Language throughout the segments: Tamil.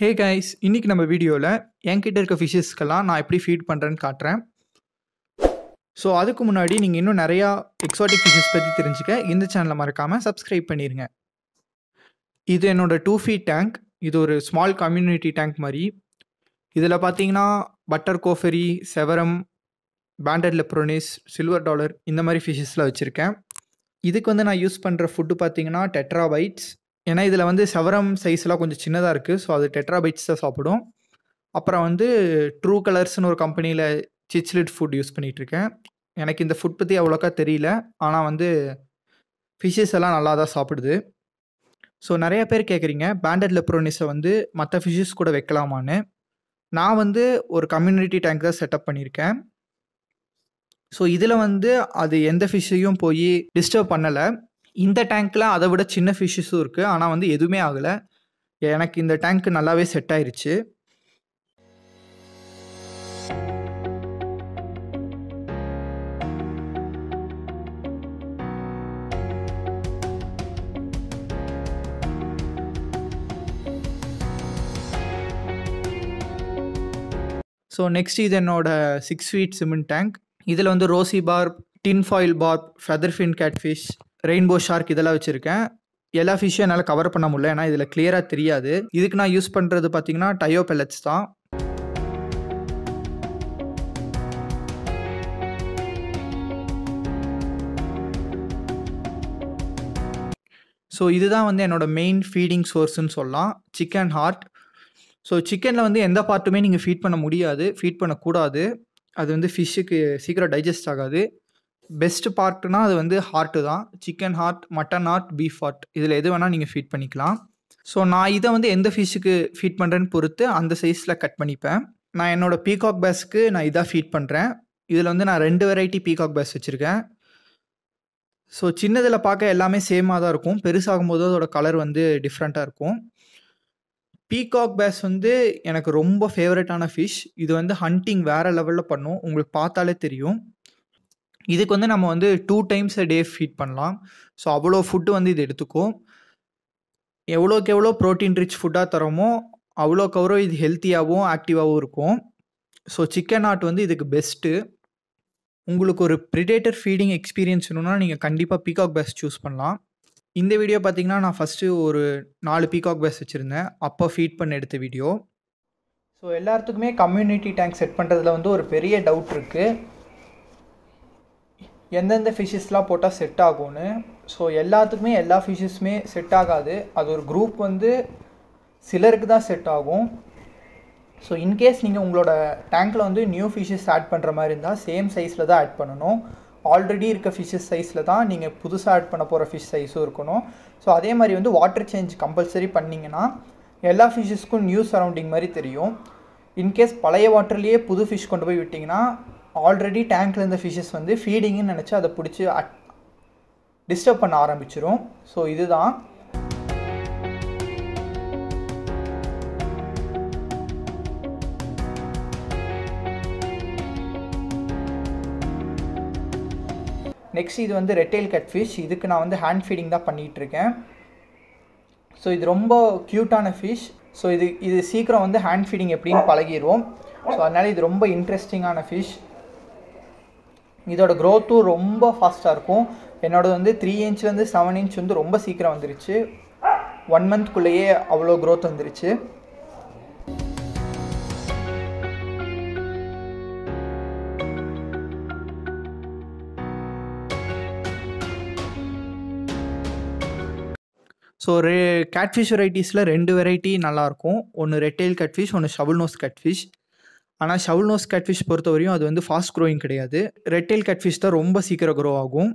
ஹே கைஸ் இன்னைக்கு நம்ம வீடியோவில் என்கிட்ட இருக்க ஃபிஷஸ்க்கெல்லாம் நான் எப்படி ஃபீட் பண்ணுறேன்னு காட்டுறேன். ஸோ அதுக்கு முன்னாடி நீங்கள் இன்னும் நிறையா எக்ஸாட்டிக் ஃபிஷஸ் பற்றி தெரிஞ்சுக்க இந்த சேனலை மறக்காமல் சப்ஸ்கிரைப் பண்ணிடுங்க இது என்னோடய டூ ஃபீட் டேங்க் இது ஒரு ஸ்மால் கம்யூனிட்டி டேங்க் மாதிரி. இதில் பார்த்தீங்கன்னா butter கோஃபெரி severum banded leporinus silver dollar இந்த மாதிரி ஃபிஷ்ஷஸ்லாம் வச்சுருக்கேன். இதுக்கு வந்து நான் யூஸ் பண்ணுற ஃபுட்டு பார்த்தீங்கன்னா டெட்ராபைட்ஸ் ஏன்னா இதில் வந்து செவரம் சைஸ்லாம் கொஞ்சம் சின்னதாக இருக்குது ஸோ அது டெட்ராபைட்ஸ் தான் சாப்பிடும். அப்புறம் வந்து ட்ரூ கலர்ஸ்னு ஒரு கம்பெனியில் சிச்லிட் ஃபுட் யூஸ் பண்ணிகிட்ருக்கேன் எனக்கு இந்த ஃபுட் பற்றி அவ்வளோக்கா தெரியல. ஆனால் வந்து ஃபிஷ்ஷஸ் எல்லாம் நல்லா தான் சாப்பிடுது. ஸோ நிறைய பேர் கேட்குறீங்க பேண்டட் லெப்ரோனிஸை வந்து மற்ற ஃபிஷ்ஷஸ் கூட வைக்கலாமான்னு. நான் வந்து ஒரு கம்யூனிட்டி டேங்க் தான் செட்டப் பண்ணியிருக்கேன். ஸோ இதில் வந்து அது எந்த ஃபிஷ்ஷையும் போய் டிஸ்டர்ப் பண்ணலை. இந்த டேங்க்கில் அதை விட சின்ன ஃபிஷ்ஷஸும் இருக்குது ஆனால் வந்து எதுவுமே ஆகலை. எனக்கு இந்த டேங்க் நல்லாவே செட் ஆயிருச்சு. ஸோ நெக்ஸ்ட் இது என்னோட சிக்ஸ் ஃபீட் சிமெண்ட் டேங்க் இதில் வந்து rosy barb tin foil barb feather fin catfish rainbow shark இதெல்லாம் வச்சுருக்கேன். எல்லா ஃபிஷ்ஷும் என்னால் கவர் பண்ண முடியல. ஏன்னா இதில் கிளியராக தெரியாது. இதுக்கு நான் யூஸ் பண்ணுறது பார்த்தீங்கன்னா டயோ பெல்லட்ஸ் தான். ஸோ இதுதான் வந்து என்னோட மெயின் ஃபீடிங் சோர்ஸ்ன்னு சொல்லலாம். சிக்கன் ஹார்ட் ஸோ சிக்கனில் வந்து எந்த பார்ட்டுமே நீங்கள் ஃபீட் பண்ண முடியாது. ஃபீட் பண்ணக்கூடாது. அது வந்து ஃபிஷ்ஷுக்கு சீக்கிரம் டைஜஸ்ட் ஆகாது. பெஸ்ட் பார்ட்னா அது வந்து ஹார்ட்டு தான். Chicken heart mutton heart beef heart இதில் எது வேணால் நீங்கள் ஃபீட் பண்ணிக்கலாம். ஸோ நான் இதை வந்து எந்த ஃபிஷ்ஷுக்கு ஃபீட் பண்ணுறேன்னு பொறுத்து அந்த சைஸில் கட் பண்ணிப்பேன். நான் என்னோடய பீகாக் பேஸ்க்கு நான் இதாக ஃபீட் பண்ணுறேன் இதில் வந்து நான் ரெண்டு வெரைட்டி பீகாக் பேஸ் வச்சுருக்கேன். ஸோ சின்னதில் பார்க்க எல்லாமே சேமாக தான் இருக்கும். பெருசாகும் போது அதோட கலர் வந்து டிஃப்ரெண்ட்டாக இருக்கும். பீகாக் பேஸ் வந்து எனக்கு ரொம்ப ஃபேவரட்டான ஃபிஷ் இது வந்து ஹண்டிங் வேறு லெவலில் பண்ணும். உங்களுக்கு பார்த்தாலே தெரியும். இதுக்கு வந்து நம்ம வந்து two times a day feed பண்ணலாம். ஸோ அவ்வளோ ஃபுட்டு வந்து இது எடுத்துக்கும். எவ்வளோக்கு எவ்வளோ ப்ரோட்டீன் ரிச் ஃபுட்டாக தரோமோ அவ்வளோக்கு அவ்வளோ இது ஹெல்த்தியாகவும் ஆக்டிவாகவும் இருக்கும். ஸோ சிக்கன் ஆட் வந்து இதுக்கு பெஸ்ட்டு உங்களுக்கு ஒரு ப்ரிடேட்டர் ஃபீடிங் எக்ஸ்பீரியன்ஸ் வேணும்னா நீங்கள் கண்டிப்பாக பீகாக் பேஸ் சூஸ் பண்ணலாம். இந்த வீடியோ பார்த்தீங்கன்னா நான் ஃபஸ்ட்டு ஒரு நாலு பீகாக் பேஸ் வச்சுருந்தேன். அப்போ ஃபீட் பண்ண எடுத்த வீடியோ ஸோ எல்லாத்துக்குமே கம்யூனிட்டி டேங்க் செட் பண்ணுறதுல வந்து ஒரு பெரிய டவுட் இருக்குது எந்தெந்த ஃபிஷ்ஷஸ்லாம் போட்டால் செட் ஆகும்னு. ஸோ எல்லாத்துக்குமே எல்லா ஃபிஷ்ஷஸுமே செட் ஆகாது. அது ஒரு குரூப் வந்து சிலருக்கு தான் செட் ஆகும். ஸோ இன்கேஸ் நீங்கள் உங்களோட டேங்க்கில் வந்து நியூ ஃபிஷ்ஷஸ் ஆட் பண்ணுற மாதிரி இருந்தால் சேம் சைஸில் தான் ஆட் பண்ணணும். ஆல்ரெடி இருக்க ஃபிஷ்ஷஸ் சைஸில் தான் நீங்கள் புதுசாக ஆட் பண்ண போகிற ஃபிஷ் சைஸும் இருக்கணும். ஸோ அதே மாதிரி வந்து வாட்டர் சேஞ்ச் கம்பல்சரி பண்ணிங்கன்னா எல்லா ஃபிஷ்ஷஸ்க்கும் நியூ சரௌண்டிங் மாதிரி தெரியும். இன்கேஸ் பழைய வாட்டர்லேயே புது ஃபிஷ் கொண்டு போய் விட்டிங்கன்னா ஆல்ரெடி டேங்க்கில் இருந்த ஃபிஷ்ஷஸ் வந்து ஃபீடிங்னு நினச்சி அதை பிடிச்சி அட் டிஸ்டர்ப் பண்ண ஆரம்பிச்சிரும். ஸோ இதுதான். நெக்ஸ்ட் இது வந்து ரெட்டைல் கட் ஃபிஷ் இதுக்கு நான் வந்து ஹேண்ட் ஃபீடிங் தான் பண்ணிகிட்ருக்கேன் ஸோ இது ரொம்ப க்யூட்டான ஃபிஷ் ஸோ இது இது சீக்கிரம் வந்து ஹேண்ட் ஃபீடிங் எப்படின்னு பழகிடுவோம் ஸோ அதனால் இது ரொம்ப இன்ட்ரெஸ்டிங்கான ஃபிஷ் இதோட க்ரோத்தும் ரொம்ப ஃபாஸ்ட்டாக இருக்கும். என்னோடது வந்து த்ரீ இன்ச்லேருந்து செவன் இன்ச் வந்து ரொம்ப சீக்கிரம் வந்துருச்சு. ஒன் மந்த்குள்ளேயே அவ்வளோ க்ரோத் வந்துருச்சு. ஸோ ரெ கேட்ஃபிஷ் வெரைட்டிஸில் ரெண்டு வெரைட்டி நல்லாயிருக்கும் ஒன்று ரெட்டைல் கட்ஃபிஷ் ஒன்று ஷவுல் நோஸ் கட்ஃபிஷ் ஆனால் ஷவுல் நோஸ் கேட்ஃபிஷ் பொறுத்த வரையும் அது வந்து ஃபாஸ்ட் க்ரோயிங் கிடையாது. ரெட்டைல் கேட்ஃபிஷ் தான் ரொம்ப சீக்கிரம் க்ரோ ஆகும்.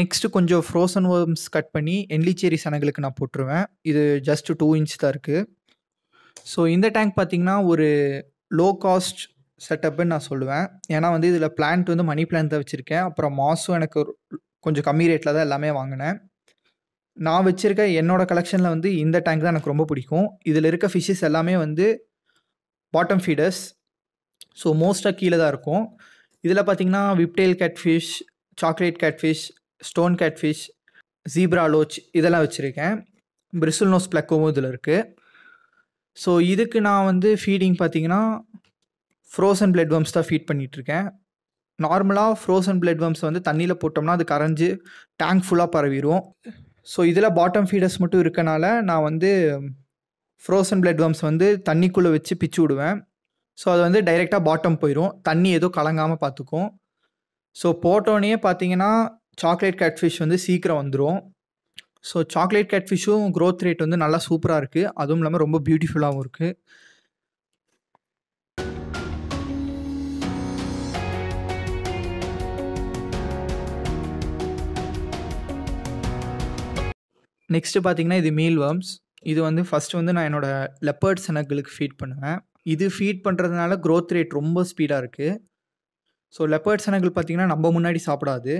நெக்ஸ்ட்டு கொஞ்சம் ஃப்ரோசன் வேர்ம்ஸ் கட் பண்ணி என்லிச்சேரி சனங்களுக்கு நான் போட்டுருவேன். இது ஜஸ்ட் டூ இன்ச் தான் இருக்குது ஸோ இந்த டேங்க் பார்த்திங்கன்னா ஒரு லோ காஸ்ட் செட்டப்புன்னு நான் சொல்லுவேன். ஏன்னா வந்து இதில் பிளான்ட் வந்து மணி பிளான்ட் தான் வச்சுருக்கேன். அப்புறம் மாஸும் எனக்கு கொஞ்சம் கம்மி ரேட்டில் தான் எல்லாமே வாங்கினேன். நான் வச்சுருக்க என்னோடய கலெக்ஷனில் வந்து இந்த டேங்க் தான் எனக்கு ரொம்ப பிடிக்கும். இதில் இருக்க ஃபிஷ்ஷஸ் எல்லாமே வந்து பாட்டம் ஃபீடர்ஸ் ஸோ மோஸ்ட்டாக கீழே தான் இருக்கும். இதில் பார்த்தீங்கன்னா whiptail catfish chocolate catfish stone catfish zebra loach இதெல்லாம் வச்சுருக்கேன். பிரிசில் நோஸ் பிளக்கோவும் இதில் இருக்குது ஸோ இதுக்கு நான் வந்து ஃபீடிங் பார்த்தீங்கன்னா ஃப்ரோசன் பிளட் வம்ஸ் தான் ஃபீட் பண்ணிகிட்ருக்கேன் நார்மலாக ஃப்ரோசன் பிளட் வம்ஸ் வந்து தண்ணியில் போட்டோம்னா அது கரைஞ்சி டேங்க் ஃபுல்லாக பரவிடும் ஸோ இதில் பாட்டம் ஃபீடர்ஸ் மட்டும் இருக்கனால நான் வந்து ஃப்ரோசன் பிளட் வம்ஸ் வந்து தண்ணிக்குள்ளே வச்சு பிச்சு விடுவேன். ஸோ அது வந்து டைரெக்டாக பாட்டம் போயிடும் தண்ணி எதுவும் கலங்காமல் பார்த்துக்கும் ஸோ போட்டோன்னே பார்த்தீங்கன்னா சாக்லேட் கேட்ஃபிஷ் வந்து சீக்கிரம் வந்துடும் ஸோ சாக்லேட் கேட்ஃபிஷ்ஷும் க்ரோத் ரேட் வந்து நல்லா சூப்பராக இருக்குது அதுவும் இல்லாமல் ரொம்ப பியூட்டிஃபுல்லாகவும் இருக்குது நெக்ஸ்ட்டு பார்த்தீங்கன்னா இது மீல் வர்ம்ஸ் இது வந்து ஃபஸ்ட்டு வந்து நான் என்னோடய லெப்பர்ட் சனங்களுக்கு ஃபீட் பண்ணுவேன். இது ஃபீட் பண்ணுறதுனால க்ரோத் ரேட் ரொம்ப ஸ்பீடாக இருக்குது ஸோ லெப்பர்ட் சனங்கள் பார்த்தீங்கன்னா நம்ம முன்னாடி சாப்பிடாது.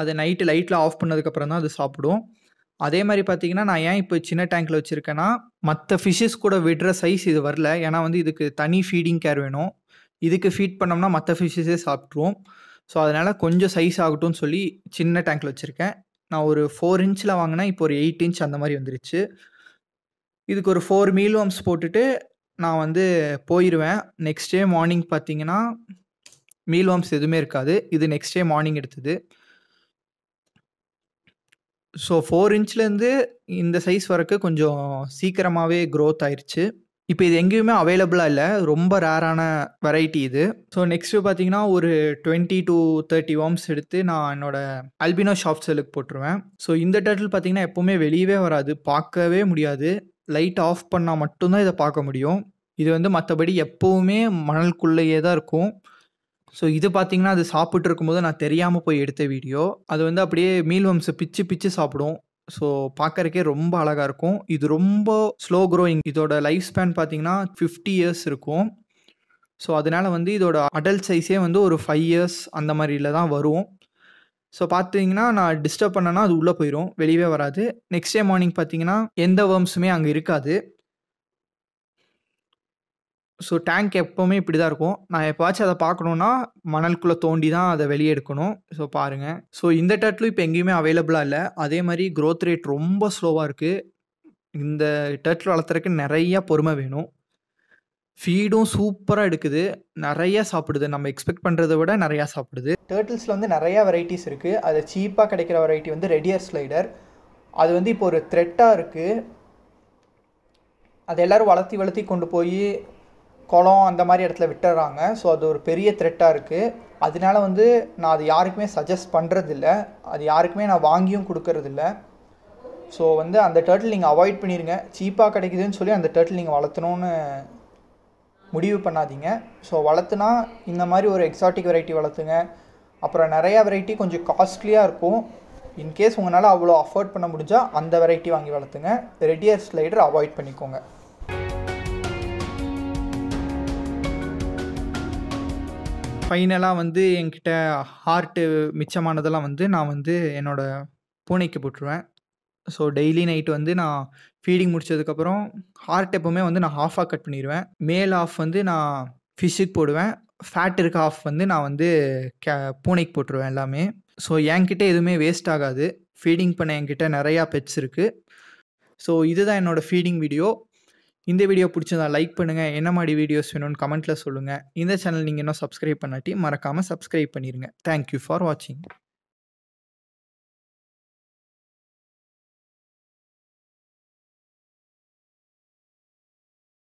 அதை நைட்டு லைட்டில் ஆஃப் பண்ணதுக்கப்புறம் தான் அது சாப்பிடும். அதே மாதிரி பார்த்தீங்கன்னா நான் ஏன் இப்போ சின்ன டேங்க்கில் வச்சுருக்கேன்னா மற்ற ஃபிஷ்ஷஸ் கூட விடுற சைஸ் இது வரல. ஏன்னா வந்து இதுக்கு தனி ஃபீடிங் கேர் வேணும். இதுக்கு ஃபீட் பண்ணோம்னா மற்ற ஃபிஷ்ஷஸே சாப்பிட்ருவோம் ஸோ அதனால் கொஞ்சம் சைஸ் ஆகட்டும்னு சொல்லி சின்ன டேங்க்கில் வச்சுருக்கேன். நான் ஒரு ஃபோர் இன்ச்சில் வாங்கினேன் இப்போ ஒரு எயிட் இன்ச் அந்த மாதிரி வந்துருச்சு. இதுக்கு ஒரு ஃபோர் மீல் வம்ஸ் போட்டுட்டு நான் வந்து போயிடுவேன் நெக்ஸ்ட் டே மார்னிங் பார்த்தீங்கன்னா மீல் வம்ஸ் எதுவுமே இருக்காது. இது நெக்ஸ்ட் டே மார்னிங் எடுத்தது. ஸோ ஃபோர் இன்ச்லேருந்து இந்த சைஸ் வரைக்கும் கொஞ்சம் சீக்கிரமாகவே க்ரோத் ஆயிடுச்சு இப்போ இது எங்கேயுமே அவைலபிளாக இல்லை. ரொம்ப ரேரான வெரைட்டி இது. ஸோ நெக்ஸ்ட்டு பார்த்தீங்கன்னா ஒரு டுவெண்ட்டி டு தேர்ட்டி வார்ம்ஸ் எடுத்து நான் என்னோடய அல்பினோ ஷாப் செல்லுக்கு போட்டுருவேன். ஸோ இந்த டேட்டில் பார்த்தீங்கன்னா எப்போவுமே வெளியவே வராது. பார்க்கவே முடியாது. லைட் ஆஃப் பண்ணால் மட்டும்தான் இதை பார்க்க முடியும். இது வந்து மற்றபடி எப்போவுமே மணலுக்குள்ளேயே தான் இருக்கும். ஸோ இது பார்த்தீங்கன்னா அது சாப்பிட்டு இருக்கும்போது நான் தெரியாமல் போய் எடுத்த வீடியோ அது வந்து அப்படியே மீல்வம்ஸை பிச்சு பிச்சு சாப்பிடும். ஸோ பார்க்கறக்கே ரொம்ப அழகாக இருக்கும். இது ரொம்ப ஸ்லோ க்ரோயிங் இதோட லைஃப் ஸ்பேன் பார்த்தீங்கன்னா ஃபிஃப்டி இயர்ஸ் இருக்கும். ஸோ அதனால் வந்து இதோட அடல்ட் சைஸே வந்து ஒரு ஃபைவ் இயர்ஸ் அந்த மாதிரில தான் வரும். ஸோ பார்த்தீங்கன்னா நான் டிஸ்டர்ப் பண்ணேன்னா அது உள்ளே போயிடும் வெளியவே வராது. நெக்ஸ்ட் டே மார்னிங் பார்த்தீங்கன்னா எந்த வேர்ம்ஸுமே அங்கே இருக்காது. ஸோ டேங்க் எப்போவுமே இப்படி தான் இருக்கும். நான் எப்போவாச்சும் அதை பார்க்கணுன்னா மணலுக்குள்ளே தோண்டி தான் அதை வெளியே எடுக்கணும். ஸோ பாருங்கள் ஸோ இந்த டர்ட்லும் இப்போ எங்கேயுமே அவைலபிளாக இல்லை. அதே மாதிரி க்ரோத் ரேட் ரொம்ப ஸ்லோவாக இருக்குது இந்த டர்ட்டில் வளர்த்துறதுக்கு நிறையா பொறுமை வேணும். ஃபீடும் சூப்பராக எடுக்குது. நிறையா சாப்பிடுது. நம்ம எக்ஸ்பெக்ட் பண்ணுறதை விட நிறையா சாப்பிடுது. டேர்ட்டில்ஸில் வந்து நிறையா வெரைட்டிஸ் இருக்குது அது சீப்பாக கிடைக்கிற வெரைட்டி வந்து ரெடியர் ஸ்லைடர் அது வந்து இப்போ ஒரு த்ரெட்டாக இருக்குது அது எல்லோரும் வளர்த்தி வளர்த்தி கொண்டு போய் குளம் அந்த மாதிரி இடத்துல விட்டுறாங்க. ஸோ அது ஒரு பெரிய த்ரெட்டாக இருக்குது அதனால வந்து நான் அது யாருக்குமே சஜஸ்ட் பண்ணுறதில்ல அது யாருக்குமே நான் வாங்கியும் கொடுக்கறதில்ல. ஸோ வந்து அந்த டேர்ட்டில் நீங்கள் அவாய்ட் பண்ணிடுங்க சீப்பாக கிடைக்குதுன்னு சொல்லி அந்த டேர்ட்டில் நீங்கள் வளர்த்தணுன்னு முடிவு பண்ணாதீங்க. ஸோ வளர்த்துனா இந்த மாதிரி ஒரு எக்ஸாட்டிக் வெரைட்டி வளர்த்துங்க. அப்புறம் நிறையா வெரைட்டி கொஞ்சம் காஸ்ட்லியாக இருக்கும். இன்கேஸ் உங்களால் அவ்வளோ அஃபோர்ட் பண்ண முடிஞ்சால் அந்த வெரைட்டி வாங்கி வளர்த்துங்க. ரெடியர் ஸ்லைடர் அவாய்ட் பண்ணிக்கோங்க. ஃபைனலாக வந்து என்கிட்ட ஹார்ட்டு மிச்சமானதெல்லாம் வந்து நான் வந்து என்னோடய பூனைக்கு போட்டுருவேன். ஸோ டெய்லி நைட் வந்து நான் ஃபீடிங் முடிச்சதுக்கப்புறம் ஹார்ட் எப்போவுமே வந்து நான் ஹாஃபாக கட் பண்ணிடுவேன் மேல் ஆஃப் வந்து நான் ஃபிஷ்ஷுக்கு போடுவேன். ஃபேட் இருக்க ஆஃப் வந்து நான் வந்து கே பூனைக்கு போட்டுருவேன் எல்லாமே. ஸோ என்கிட்ட எதுவுமே வேஸ்ட் ஆகாது. ஃபீடிங் பண்ண என்கிட்ட நிறையா பெட்ஸ் இருக்குது ஸோ இதுதான் என்னோடய ஃபீடிங் வீடியோ இந்த வீடியோ பிடிச்சதா லைக் பண்ணுங்கள் என்ன மாதிரி வீடியோஸ் வேணும்னு கமெண்ட்டில் சொல்லுங்கள் இந்த சேனல் நீங்கள் இன்னும் சப்ஸ்கிரைப் பண்ணாட்டி மறக்காமல் சப்ஸ்கிரைப் பண்ணிடுங்க தேங்க்யூ ஃபார் வாட்சிங்